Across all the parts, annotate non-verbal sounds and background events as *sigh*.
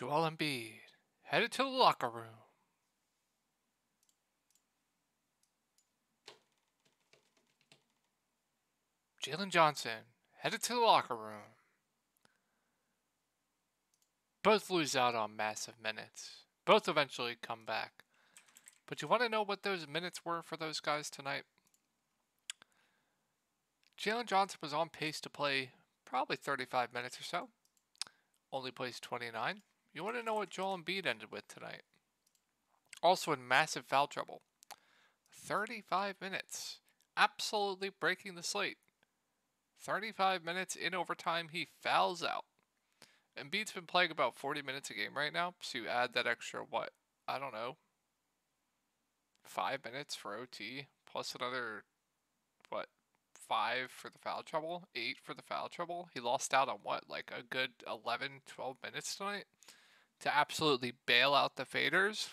Joel Embiid headed to the locker room. Jalen Johnson headed to the locker room. Both lose out on massive minutes. Both eventually come back. But you want to know what those minutes were for those guys tonight? Jalen Johnson was on pace to play probably 35 minutes or so. Only plays 29. You want to know what Joel Embiid ended with tonight? Also in massive foul trouble. 35 minutes. Absolutely breaking the slate. 35 minutes in overtime, he fouls out. Embiid's been playing about 40 minutes a game right now, so you add that extra, what, I don't know, five minutes for OT, plus another, what, five for the foul trouble, eight for the foul trouble. He lost out on what, like a good 11, 12 minutes tonight to absolutely bail out the faders.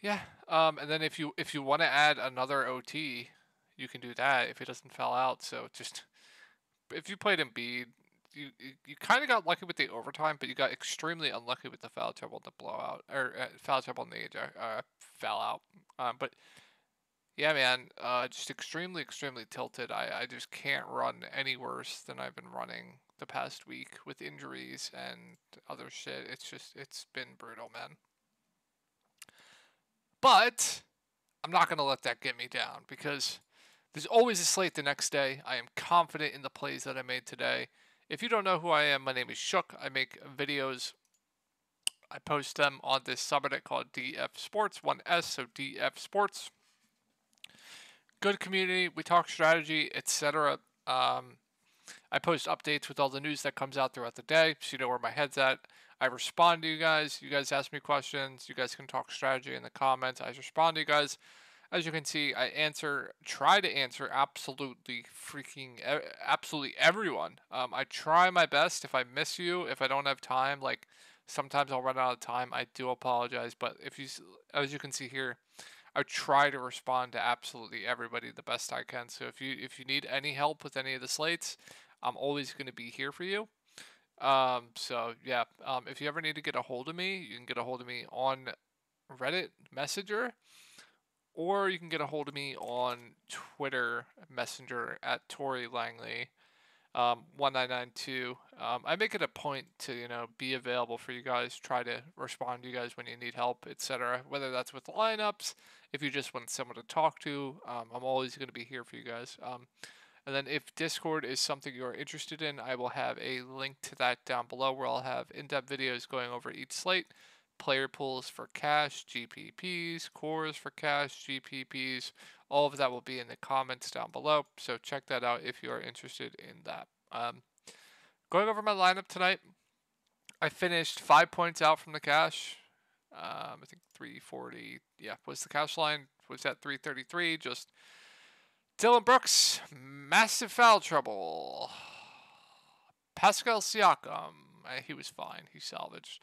Yeah, um, and then if you if you want to add another OT, you can do that if it doesn't foul out. So just if you played Embiid, you you, you kind of got lucky with the overtime, but you got extremely unlucky with the foul trouble the blowout or uh, foul trouble and the uh, foul out. Um, but yeah, man, uh, just extremely extremely tilted. I I just can't run any worse than I've been running the past week with injuries and other shit. It's just it's been brutal, man. But I'm not going to let that get me down because there's always a slate the next day. I am confident in the plays that I made today. If you don't know who I am, my name is Shook. I make videos. I post them on this subreddit called DF Sports, 1S, so DF Sports. Good community. We talk strategy, etc. Um, I post updates with all the news that comes out throughout the day, so you know where my head's at. I respond to you guys. You guys ask me questions. You guys can talk strategy in the comments. I respond to you guys. As you can see, I answer, try to answer absolutely freaking, absolutely everyone. Um, I try my best. If I miss you, if I don't have time, like sometimes I'll run out of time. I do apologize, but if you, as you can see here, I try to respond to absolutely everybody the best I can. So if you if you need any help with any of the slates, I'm always going to be here for you. Um, so yeah, um, if you ever need to get a hold of me, you can get a hold of me on Reddit Messenger, or you can get a hold of me on Twitter Messenger at Tory Langley. Um, 1992. Um, I make it a point to you know be available for you guys, try to respond to you guys when you need help, etc. Whether that's with the lineups, if you just want someone to talk to, um, I'm always going to be here for you guys. Um, and then if Discord is something you're interested in, I will have a link to that down below where I'll have in-depth videos going over each slate, player pools for cash, GPPs, cores for cash, GPPs. All of that will be in the comments down below. So check that out if you are interested in that. Um, going over my lineup tonight, I finished five points out from the cash. Um, I think 340. Yeah, was the cash line was at 333. Just Dillon Brooks, massive foul trouble. Pascal Siakam, eh, he was fine. He salvaged.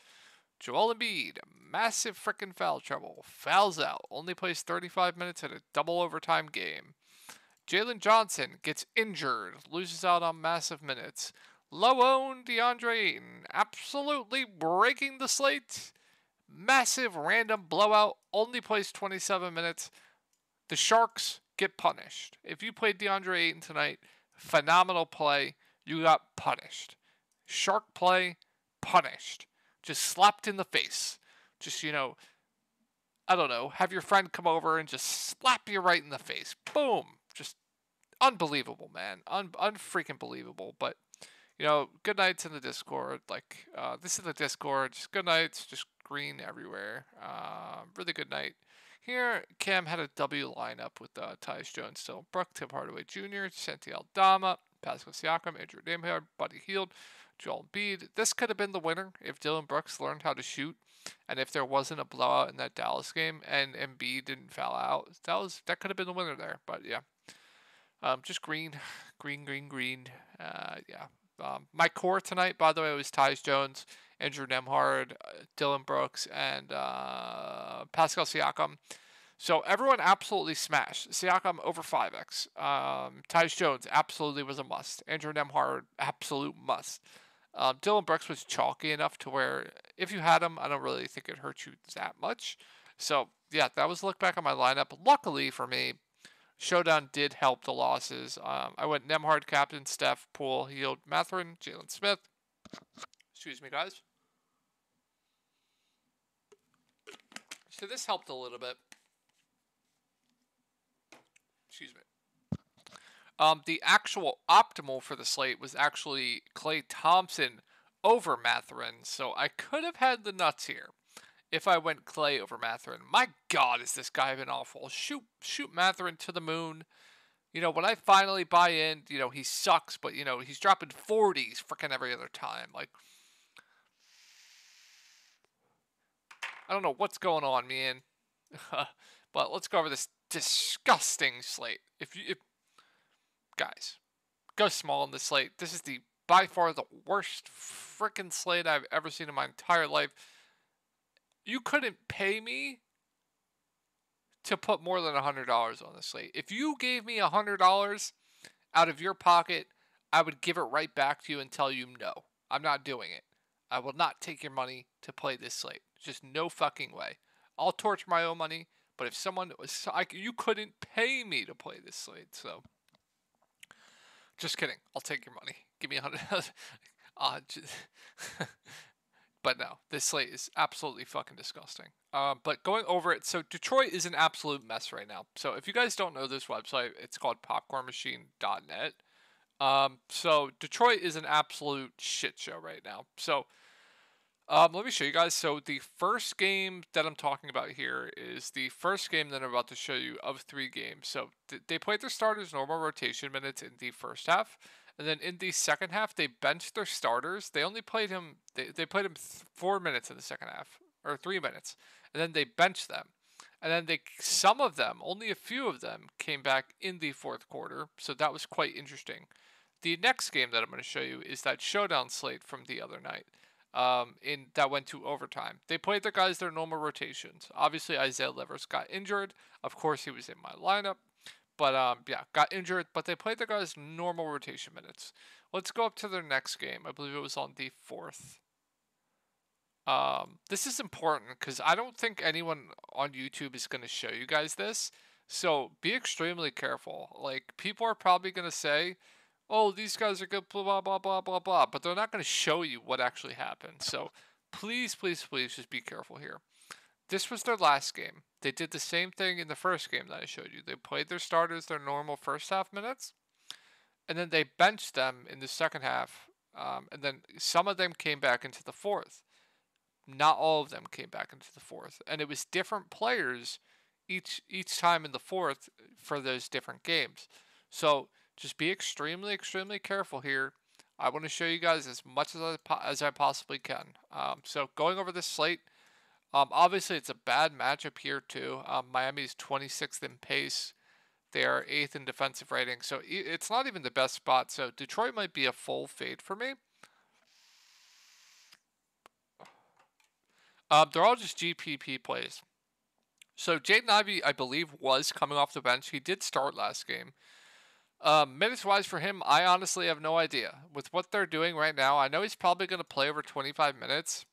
Joel Embiid, massive freaking foul trouble. Fouls out. Only plays 35 minutes in a double overtime game. Jalen Johnson gets injured, loses out on massive minutes. Low owned DeAndre Ayton, absolutely breaking the slate. Massive random blowout, only plays 27 minutes. The Sharks get punished. If you played DeAndre Ayton tonight, phenomenal play. You got punished. Shark play, punished. Just slapped in the face. Just, you know, I don't know, have your friend come over and just slap you right in the face. Boom. Just unbelievable, man. Un unfreaking believable. But, you know, good nights in the Discord. Like, uh, this is the Discord. Just good nights. Just green everywhere. Uh, really good night. Here, Cam had a W lineup with uh, Tyus Jones, still Brook, Tim Hardaway Jr., Santi Aldama, Pascal Siakam, Andrew Nembhard, Buddy Hield, Joel Embiid. This could have been the winner if Dillon Brooks learned how to shoot, and if there wasn't a blowout in that Dallas game, and Embiid didn't foul out. That was that could have been the winner there. But yeah, um, just green, *laughs* green, green, green. Uh, yeah. Um, my core tonight, by the way, was Tyus Jones. Andrew Nembhard, Dillon Brooks, and uh, Pascal Siakam. So everyone absolutely smashed. Siakam over 5x. Um, Tyus Jones absolutely was a must. Andrew Nembhard, absolute must. Um, Dillon Brooks was chalky enough to where if you had him, I don't really think it hurt you that much. So yeah, that was a look back on my lineup. Luckily for me, Showdown did help the losses. Um, I went Nembhard, Captain, Steph, Poole, Hield, Mathurin, Jalen Smith. Excuse me, guys. So this helped a little bit. Excuse me. Um, the actual optimal for the slate was actually Klay Thompson over Mathurin, so I could have had the nuts here if I went Klay over Mathurin. My God, is this guy been awful? Shoot, shoot Mathurin to the moon. You know, when I finally buy in, you know, he sucks, but, you know, he's dropping 40s freaking every other time. Like, I don't know what's going on, man. *laughs* but let's go over this disgusting slate. If you, if, guys, go small on the slate. This is the by far the worst freaking slate I've ever seen in my entire life. You couldn't pay me to put more than $100 on the slate. If you gave me $100 out of your pocket, I would give it right back to you and tell you no. I'm not doing it. I will not take your money to play this slate. Just no fucking way. I'll torch my own money, but if someone was, you couldn't pay me to play this slate, so just kidding. I'll take your money. Give me a hundred. *laughs* uh, *laughs* but no, this slate is absolutely fucking disgusting. Uh, but going over it, so Detroit is an absolute mess right now. So if you guys don't know this website, it's called popcornmachine.net. Um, so Detroit is an absolute shit show right now. So um, let me show you guys. So the first game that I'm talking about here is the first game that I'm about to show you of three games. So th- they played their starters normal rotation minutes in the first half, and then in the second half they benched their starters. They only played him. They they played him th- four minutes in the second half or three minutes, and then they benched them. And then they some of them, only a few of them, came back in the fourth quarter. So that was quite interesting. The next game that I'm going to show you is that showdown slate from the other night um, in that went to overtime. They played their guys their normal rotations. Obviously, Isaiah Livers got injured. Of course, he was in my lineup, but um, yeah, got injured. But they played their guys normal rotation minutes. Let's go up to their next game. I believe it was on the fourth. Um, this is important because I don't think anyone on YouTube is going to show you guys this. So be extremely careful. Like people are probably going to say, oh, these guys are good, blah, blah, blah, blah, blah, blah. But they're not going to show you what actually happened. So please, please, please just be careful here. This was their last game. They did the same thing in the first game that I showed you. They played their starters their normal first half minutes, and then they benched them in the second half. Um, and then some of them came back into the fourth. Not all of them came back into the fourth, and it was different players each each time in the fourth for those different games. So just be extremely, extremely careful here. I want to show you guys as much as I, as I possibly can. Um, so going over this slate, um, obviously it's a bad matchup here too. Um, Miami's 26th in pace. They are 8th in defensive rating. So it's not even the best spot. So Detroit might be a full fade for me. Um, they're all just GPP plays. So Jaden Ivey, I believe, was coming off the bench. He did start last game. Um, minutes wise for him, I honestly have no idea. With what they're doing right now, I know he's probably going to play over 25 minutes.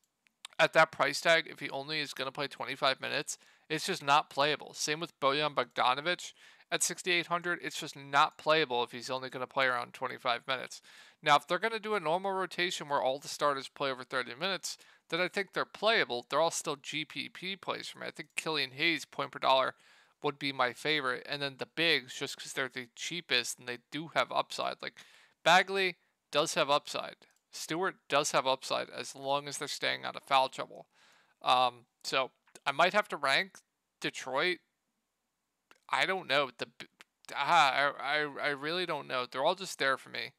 At that price tag, if he only is going to play 25 minutes, it's just not playable. Same with Bojan Bogdanovic at 6,800. It's just not playable if he's only going to play around 25 minutes. Now, if they're going to do a normal rotation where all the starters play over 30 minutes, then I think they're playable. They're all still GPP plays for me. I think Killian Hayes, point per dollar, would be my favorite. And then the bigs, just because they're the cheapest and they do have upside. Like Bagley does have upside. Stewart does have upside as long as they're staying out of foul trouble. Um, so I might have to rank Detroit. I don't know. The ah, I, I, I really don't know. They're all just there for me.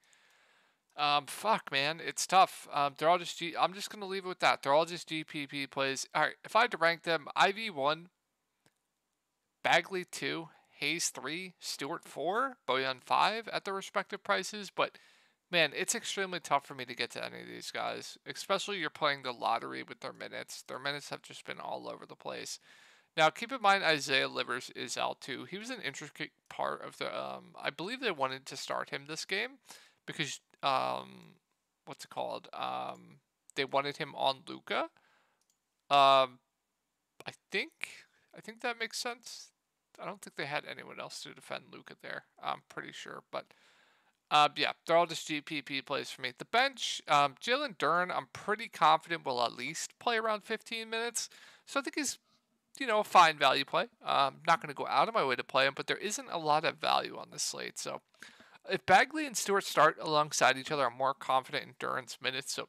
Um, fuck, man, it's tough. Um, they're all just G. I'm just gonna leave it with that. They're all just GPP plays. All right, if I had to rank them, Ivey one Bagley 2, Hayes 3, Stewart 4, Bojan 5 at their respective prices. But man, it's extremely tough for me to get to any of these guys, especially you're playing the lottery with their minutes. Their minutes have just been all over the place. Now, keep in mind Isaiah Livers is out too. He was an intricate part of the. Um, I believe they wanted to start him this game because um, what's it called? Um, they wanted him on Luka. Um, I think I think that makes sense. I don't think they had anyone else to defend Luka there. I'm pretty sure, but uh, yeah, they're all just GPP plays for me. The bench, um, Jalen Duren, I'm pretty confident will at least play around 15 minutes. So I think he's, you know, a fine value play. I'm um, not going to go out of my way to play him, but there isn't a lot of value on this slate. So if Bagley and Stewart start alongside each other, I'm more confident in Duren's minutes. So,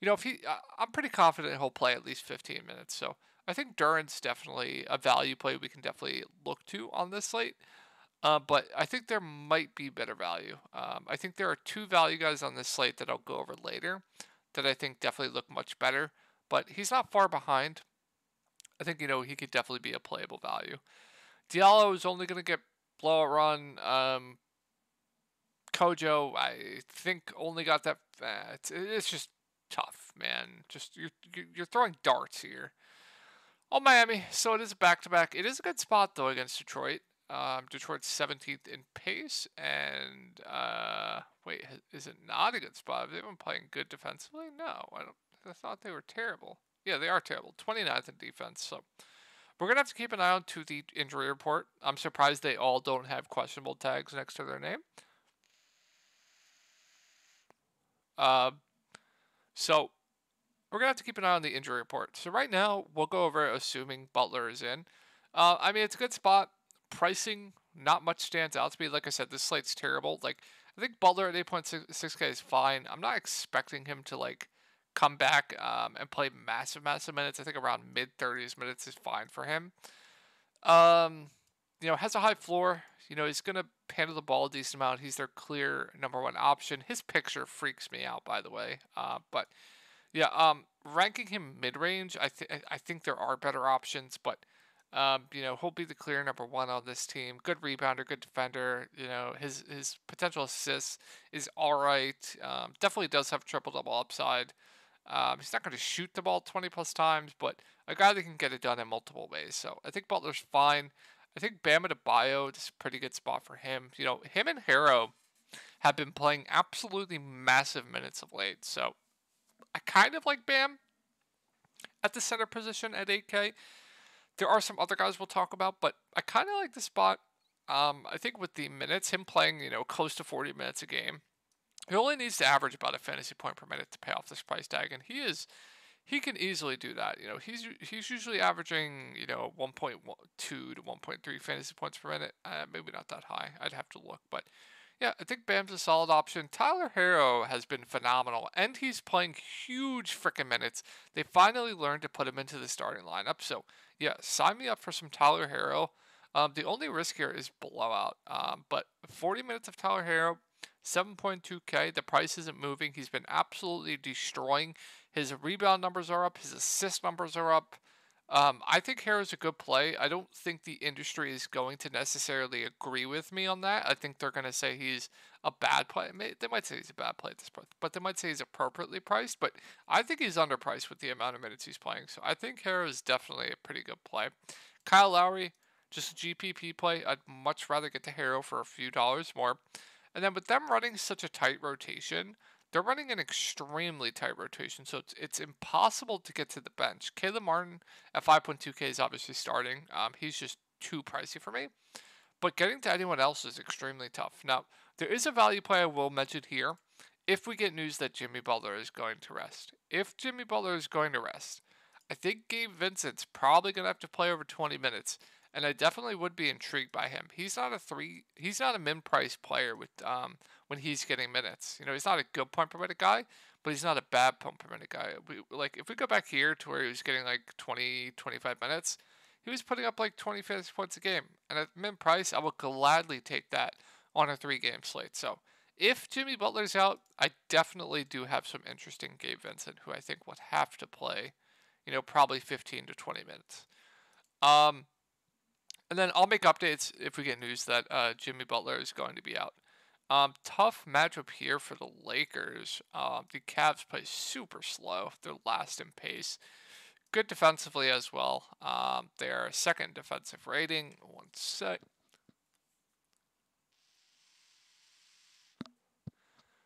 you know, if he, I'm pretty confident he'll play at least 15 minutes. So I think Duren's definitely a value play we can definitely look to on this slate. Uh, but I think there might be better value. Um, I think there are two value guys on this slate that I'll go over later that I think definitely look much better. But he's not far behind. I think, you know, he could definitely be a playable value. Diallo is only going to get blowout run. Um, Kojo, I think, only got that. Uh, it's, it's just tough, man. Just you're you're throwing darts here. Oh, Miami. So it is back to back. It is a good spot though against Detroit. Um, Detroit's 17th in pace, and uh, wait, is it not a good spot? Have they been playing good defensively? No, I don't. I thought they were terrible. Yeah, they are terrible. 29th in defense. So we're gonna have to keep an eye on to the injury report. I'm surprised they all don't have questionable tags next to their name. Uh, so we're gonna have to keep an eye on the injury report. So right now we'll go over assuming Butler is in. Uh, I mean it's a good spot pricing, not much stands out to me. Like I said, this slate's terrible. Like I think Butler at 8.6k is fine. I'm not expecting him to like come back um, and play massive, massive minutes. I think around mid 30s minutes is fine for him. Um, you know, has a high floor. You know, he's gonna handle the ball a decent amount. He's their clear number one option. His picture freaks me out, by the way. Uh, but yeah, um, ranking him mid range, I think I think there are better options, but um, you know, he'll be the clear number one on this team. Good rebounder, good defender. You know, his his potential assists is all right. Um, definitely does have triple double upside. Um, he's not going to shoot the ball 20 plus times, but a guy that can get it done in multiple ways. So I think Butler's fine. I think Bam Adebayo is a pretty good spot for him. You know, him and Herro have been playing absolutely massive minutes of late. So I kind of like Bam at the center position at 8K. There are some other guys we'll talk about, but I kind of like the spot. Um, I think with the minutes, him playing, you know, close to 40 minutes a game, he only needs to average about a fantasy point per minute to pay off this price tag, and he is he can easily do that. You know, he's he's usually averaging you know 1.2 to 1.3 fantasy points per minute. Uh, maybe not that high. I'd have to look, but yeah, I think Bam's a solid option. Tyler Herro has been phenomenal, and he's playing huge freaking minutes. They finally learned to put him into the starting lineup, so yeah, sign me up for some Tyler Herro. Um, the only risk here is blowout. Um, but 40 minutes of Tyler Herro, 7.2K. The price isn't moving. He's been absolutely destroying. His rebound numbers are up. His assist numbers are up. Um, I think Herro's a good play. I don't think the industry is going to necessarily agree with me on that. I think they're going to say he's a bad play. They might say he's a bad play at this point, but they might say he's appropriately priced. But I think he's underpriced with the amount of minutes he's playing. So I think Herro is definitely a pretty good play. Kyle Lowry, just a GPP play. I'd much rather get to Herro for a few dollars more. And then with them running such a tight rotation, they're running an extremely tight rotation, so it's, it's impossible to get to the bench. Caleb Martin at 5.2K is obviously starting. Um, he's just too pricey for me. But getting to anyone else is extremely tough. Now, there is a value play I will mention here. If we get news that Jimmy Butler is going to rest, if Jimmy Butler is going to rest, I think Gabe Vincent's probably going to have to play over 20 minutes and I definitely would be intrigued by him. He's not a three. He's not a min price player with um when he's getting minutes. You know, he's not a good point per minute guy, but he's not a bad point per minute guy. We like if we go back here to where he was getting like 20, 25 minutes, he was putting up like 20 fantasy points a game, and at min price, I would gladly take that on a three game slate. So. If Jimmy Butler's out, I definitely do have some interest in Gabe Vincent, who I think would have to play, you know, probably 15 to 20 minutes. Um, and then I'll make updates if we get news that uh, Jimmy Butler is going to be out. Um, tough matchup here for the Lakers. Um, the Cavs play super slow. They're last in pace. Good defensively as well. Um, their second defensive rating. One sec.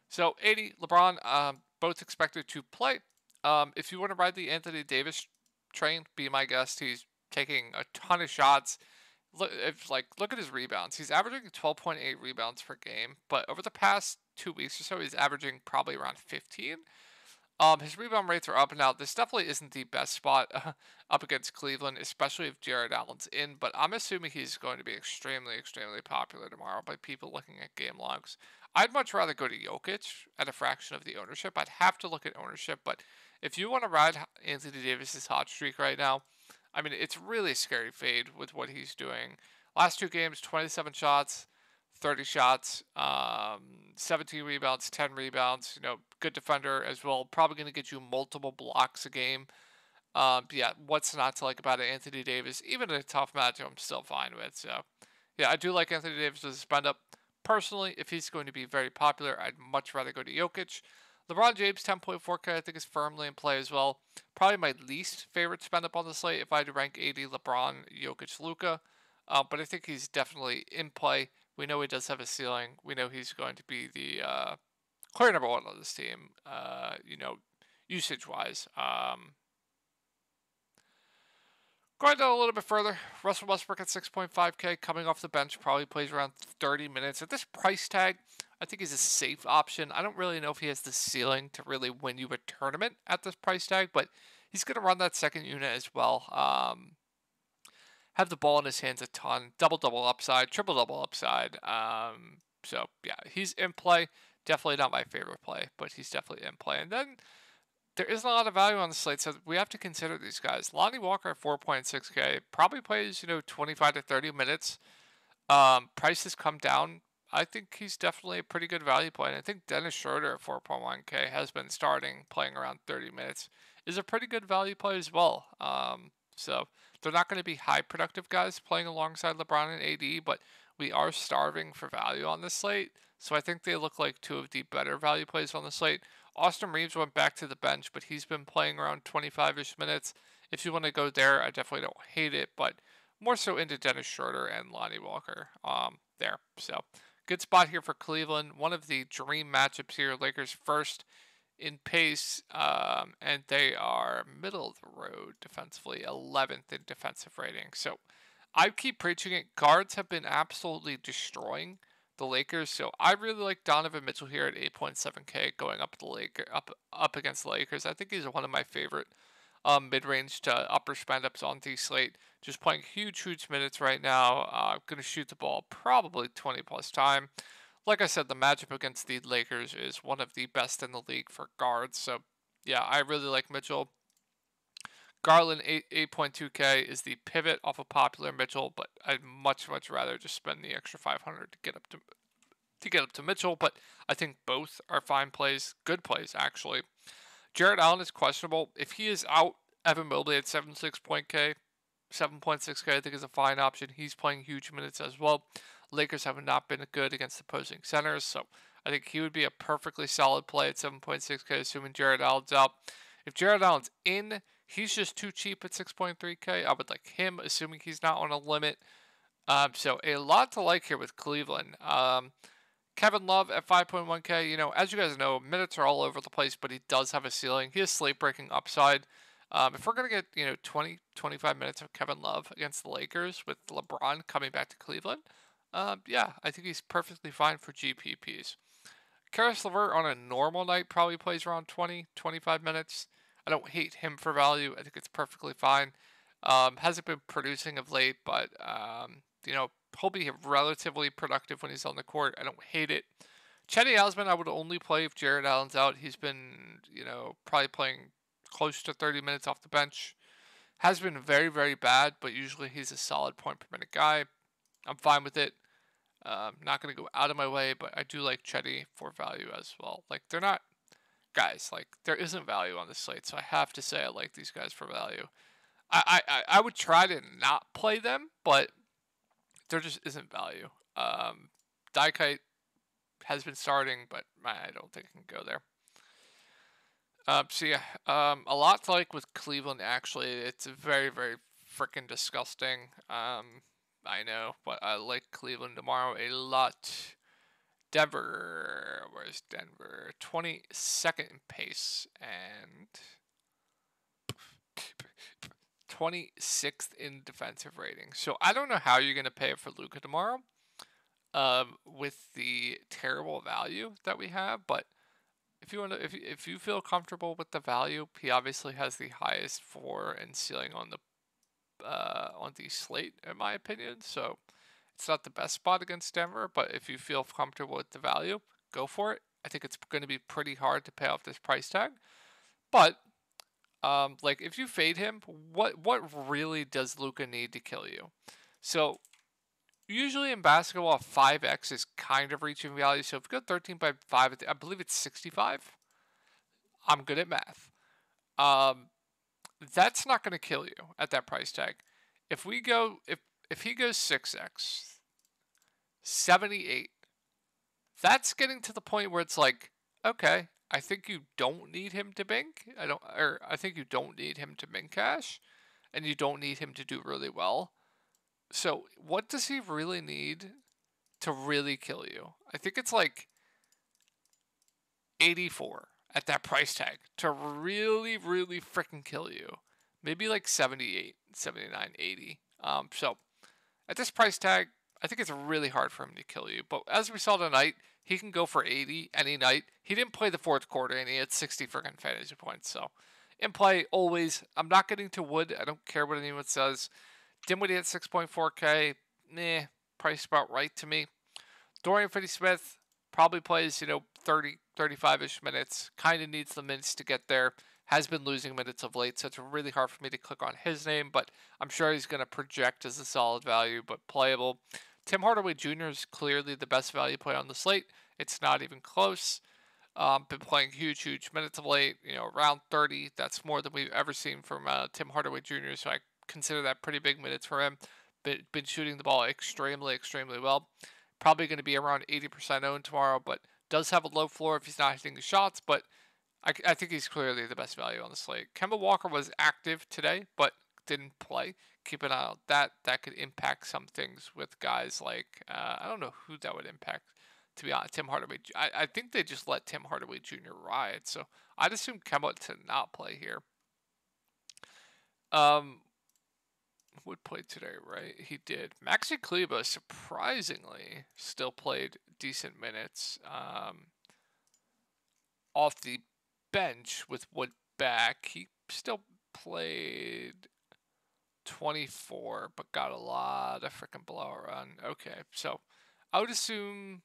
So AD, LeBron, um, both expected to play. Um, if you want to ride the Anthony Davis train, be my guest. He's taking a ton of shots. Look, if like look at his rebounds. He's averaging 12.8 rebounds per game, but over the past two weeks or so, he's averaging probably around 15. Um, his rebound rates are up and out. This definitely isn't the best spot uh, *laughs* up against Cleveland, especially if Jarrett Allen's in. But I'm assuming he's going to be extremely, extremely popular tomorrow by people looking at game logs. I'd much rather go to Jokic at a fraction of the ownership. I'd have to look at ownership, but if you want to ride Anthony Davis's hot streak right now, I mean, it's really scary fade with what he's doing. Last two games, 27 shots, 30 shots, um, 17 rebounds, 10 rebounds. You know, good defender as well. Probably going to get you multiple blocks a game. Um, yeah, what's not to like about it? Anthony Davis, even in a tough matchup, I'm still fine with. So, yeah, I do like Anthony Davis as a spend up. Personally, if he's going to be very popular, I'd much rather go to Jokic. LeBron James 10.4K I think is firmly in play as well. Probably my least favorite spend up on the slate if I had to rank AD LeBron, Jokic, Luka. Uh, but I think he's definitely in play. We know he does have a ceiling. We know he's going to be the uh, clear number one on this team. Uh, you know, usage wise. Um, Going down a little bit further, Russell Westbrook at 6.5K coming off the bench probably plays around 30 minutes. At this price tag, I think he's a safe option. I don't really know if he has the ceiling to really win you a tournament at this price tag, but he's going to run that second unit as well. Um, have the ball in his hands a ton, double double upside, triple double upside. Um, so yeah, he's in play. Definitely not my favorite play, but he's definitely in play. And then there isn't a lot of value on the slate, so we have to consider these guys. Lonnie Walker at 4.6K probably plays, you know, 25 to 30 minutes. Um, price has come down. I think he's definitely a pretty good value play. And I think Dennis Schroeder at 4.1K has been starting, playing around 30 minutes, is a pretty good value play as well. Um, so they're not going to be high productive guys playing alongside LeBron and AD, but we are starving for value on this slate. So I think they look like two of the better value plays on the slate. Austin Reaves went back to the bench, but he's been playing around 25 ish minutes. If you want to go there, I definitely don't hate it, but more so into Dennis Schroeder and Lonnie Walker um, there. So good spot here for Cleveland. One of the dream matchups here. Lakers first in pace, um, and they are middle of the road defensively, 11th in defensive rating. So I keep preaching it. Guards have been absolutely destroying the Lakers. So I really like Donovan Mitchell here at 8.7K going up the Laker up up against the Lakers. I think he's one of my favorite um, mid-range to upper spend ups on the slate. Just playing huge, huge minutes right now. Uh, going to shoot the ball probably 20 plus time. Like I said, the matchup against the Lakers is one of the best in the league for guards. So yeah, I really like Mitchell. Garland 8, 8.2K is the pivot off of popular Mitchell, but I'd much much rather just spend the extra 500 to get up to to get up to Mitchell. But I think both are fine plays, good plays actually. Jarrett Allen is questionable. If he is out, Evan Mobley at 7.6K, 7.6K I think is a fine option. He's playing huge minutes as well. Lakers have not been good against opposing centers, so I think he would be a perfectly solid play at 7.6K, assuming Jarrett Allen's out. If Jarrett Allen's in, He's just too cheap at 6.3K. I would like him, assuming he's not on a limit. Um, so a lot to like here with Cleveland. Um, Kevin Love at 5.1K. You know, as you guys know, minutes are all over the place, but he does have a ceiling. He has slate breaking upside. Um, if we're going to get, you know, 20, 25 minutes of Kevin Love against the Lakers with LeBron coming back to Cleveland, um, yeah, I think he's perfectly fine for GPPs. Caris LeVert on a normal night probably plays around 20, 25 minutes. I don't hate him for value. I think it's perfectly fine. Um, hasn't been producing of late, but um, you know he'll be relatively productive when he's on the court. I don't hate it. Cedi Osman, I would only play if Jarrett Allen's out. He's been, you know, probably playing close to 30 minutes off the bench. Has been very, very bad, but usually he's a solid point per minute guy. I'm fine with it. Um, not going to go out of my way, but I do like Cedi for value as well. Like, they're not guys. Like there isn't value on the slate, so I have to say I like these guys for value. I I, I would try to not play them, but there just isn't value. Um, Kite has been starting, but I don't think I can go there. Um, so yeah, um, a lot to like with Cleveland. Actually, it's very very freaking disgusting. Um, I know, but I like Cleveland tomorrow a lot. Denver. Where's Denver? 22nd in pace and 26th in defensive rating. So I don't know how you're going to pay it for Luka tomorrow um, with the terrible value that we have, but if you want to, if, if you feel comfortable with the value, he obviously has the highest floor and ceiling on the uh, on the slate, in my opinion. So it's not the best spot against Denver, but if you feel comfortable with the value, go for it. I think it's going to be pretty hard to pay off this price tag, but um, like if you fade him, what what really does Luka need to kill you? So usually in basketball, five x is kind of reaching value. So if you go thirteen by five, I believe it's sixty five. I'm good at math. Um, that's not going to kill you at that price tag. If we go, if if he goes 6x, 78, that's getting to the point where it's like, okay, I think you don't need him to bink. I don't, or I think you don't need him to min cash, and you don't need him to do really well. So, what does he really need to really kill you? I think it's like 84 at that price tag to really, really freaking kill you. Maybe like 78, 79, 80. Um, so at this price tag, I think it's really hard for him to kill you. But as we saw tonight, he can go for 80 any night. He didn't play the fourth quarter and he had 60 freaking fantasy points. So in play, always. I'm not getting to Wood. I don't care what anyone says. Dinwiddie at 6.4K. Nah, price about right to me. Dorian Finney Smith probably plays, you know, 30, 35 ish minutes. Kind of needs the minutes to get there has been losing minutes of late, so it's really hard for me to click on his name, but I'm sure he's going to project as a solid value, but playable. Tim Hardaway Jr. is clearly the best value play on the slate. It's not even close. Um, been playing huge, huge minutes of late, you know, around 30. That's more than we've ever seen from uh, Tim Hardaway Jr., so I consider that pretty big minutes for him. Been, been shooting the ball extremely, extremely well. Probably going to be around 80% owned tomorrow, but does have a low floor if he's not hitting the shots, but I, I think he's clearly the best value on the slate. Kemba Walker was active today, but didn't play. Keep an eye out that. That could impact some things with guys like uh, I don't know who that would impact. To be honest, Tim Hardaway. I, I think they just let Tim Hardaway Jr. ride. So I'd assume Kemba to not play here. Um, would play today, right? He did. Maxi Kleber surprisingly still played decent minutes. Um, off the bench with Wood back, he still played 24, but got a lot of freaking blower on. Okay, so I would assume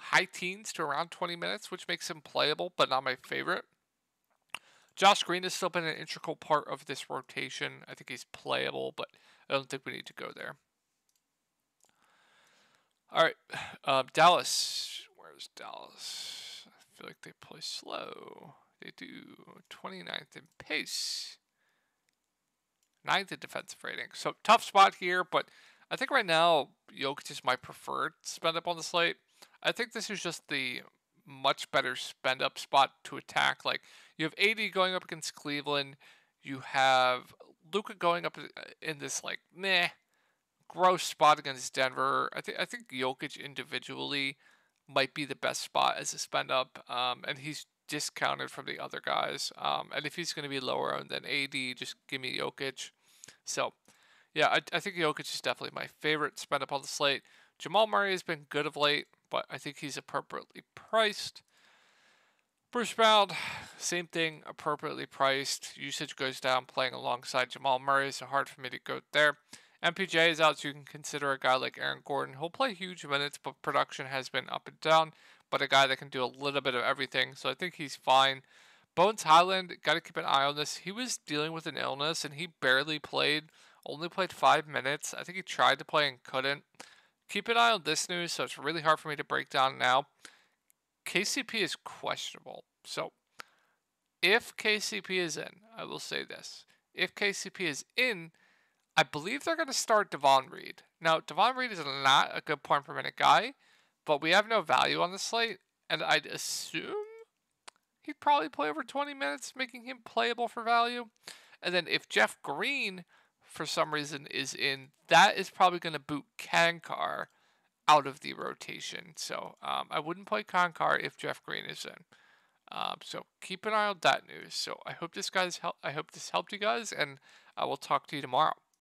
high teens to around 20 minutes, which makes him playable, but not my favorite. Josh Green has still been an integral part of this rotation. I think he's playable, but I don't think we need to go there. All right, *sighs* uh, Dallas Where's Dallas? I feel like they play slow. They do 29th in pace. 9th in defensive rating. So tough spot here, but I think right now Jokic is my preferred spend up on the slate. I think this is just the much better spend up spot to attack. Like you have AD going up against Cleveland, you have Luka going up uh, in this like meh gross spot against Denver. I think I think Jokic individually might be the best spot as a spend up, um, and he's discounted from the other guys. Um, and if he's going to be lower owned than AD, just give me Jokic. So, yeah, I, I think Jokic is definitely my favorite spend up on the slate. Jamal Murray has been good of late, but I think he's appropriately priced. Bruce Brown, same thing, appropriately priced. Usage goes down playing alongside Jamal Murray, so hard for me to go there. MPJ is out, so you can consider a guy like Aaron Gordon. He'll play huge minutes, but production has been up and down. But a guy that can do a little bit of everything, so I think he's fine. Bones Hyland, got to keep an eye on this. He was dealing with an illness, and he barely played. Only played five minutes. I think he tried to play and couldn't. Keep an eye on this news, so it's really hard for me to break down now. KCP is questionable. So, if KCP is in, I will say this. If KCP is in, I believe they're going to start Davon Reed. Now, Davon Reed is not a good point per minute guy, but we have no value on the slate, and I'd assume he'd probably play over 20 minutes, making him playable for value. And then if Jeff Green for some reason is in. That is probably going to boot Kankar out of the rotation. So um, I wouldn't play Kankar if Jeff Green is in. Um, so keep an eye on that news. So I hope this guys help. I hope this helped you guys, and I will talk to you tomorrow.